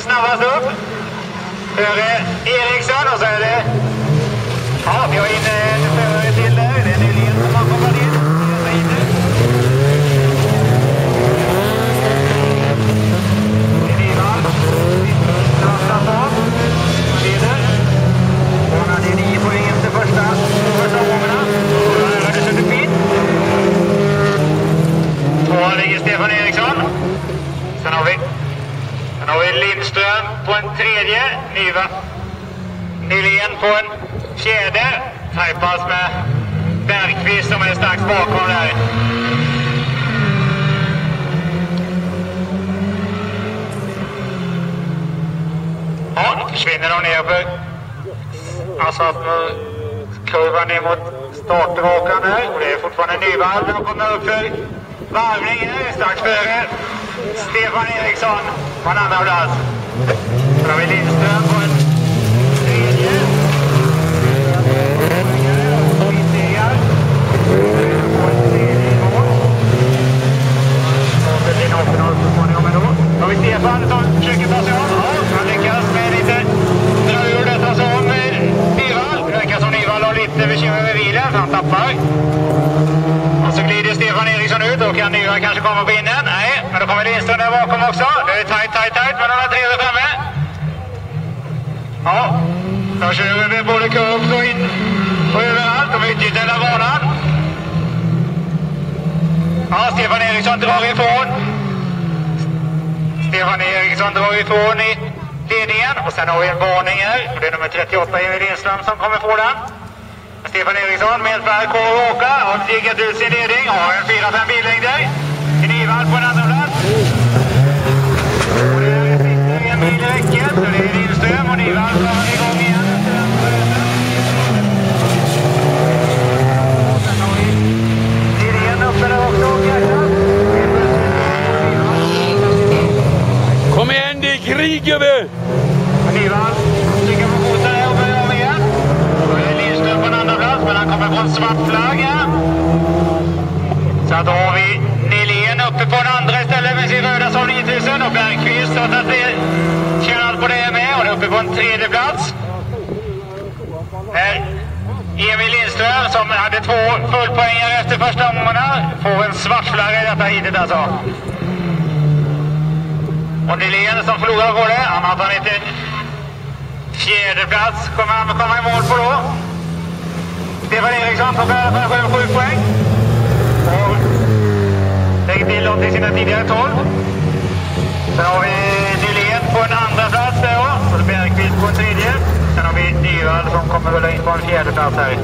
snabbast upp. Före Eriksson och så är det... Ja, vi har in eh, en förare till där. Det är Nylén som har kommit in. Det är Nyvall. Startar av. Leder. Hon hade nio poäng efter första, första omgångarna. Då rörde sig fint. Tvåa ligger Stefan Eriksson. Sen har vi Sen har Lundström på en tredje. Niva. Nylén på en fjärde. Tajpas med Bergqvist som är strax bakom där. Ja, nu försvinner de ner för alltså, asfaltkurvan ner mot startrakan här. Och det är fortfarande Nyvall. De kommer upp för varvning här strax före Stefan Eriksson på en andra plats. Sen har vi Lindström på en tredje. Vinstegar. På en tredje i mål. Det blir en så småningom ändå. Då har vi Stefan som försöker ta sig om. Han lyckas med lite dra ur detta som Nyvall. Det verkar som Nyvall har lite bekymmer med bilen, för han tappar. Och så glider Stefan Eriksson ut. Då kan Nyvall kanske komma på innen. Nej, men då kommer Lindström där bakom också. Det är tajt, tajt, tajt mellan de tre där framme. Ja, de kör över både kurv och in och överallt. De utnyttjar hela banan. Ja, Stefan Eriksson drar ifrån. Stefan Eriksson drar ifrån i ledningen. Och sen har vi en varning här. Och det är nummer 38, Emil Lindström, som kommer få den. Stefan Eriksson med färg kvar att åka. Har diggat ut sin ledning. Har en 4-5 billängder. Knivall på en andra plats. Och det är sitter en bil i räcket. Så det är Lindström och Nyvall som är igång igen. Sen har vi Lidén uppe där också och jaktar. Kom igen, det är krig över! Nyvall trycker på foten här och börjar om igen. Då är Lindström på en andra plats, men han kommer från svart flagga. Så då har vi Nylén uppe på en andra istället med sin röda Saab 9000 och Bergqvist har tagit det. Känner allt på det med och är uppe på en tredje plats. Här Emil Lindström som hade två fullpoängare efter första omgångarna får en svart flagga i detta heatet alltså. Och Nylén som förlorar på det, han har tagit en fjärde plats kommer han komma i mål på då. Stefan Eriksson får bära för sju, poäng. Och lägger till dem till sina tidigare tolv. Sen har vi Nylén på en andra plats där då. Och Bergqvist på en tredje. Sen har vi Nyvall som kommer rulla in på en fjärde plats här.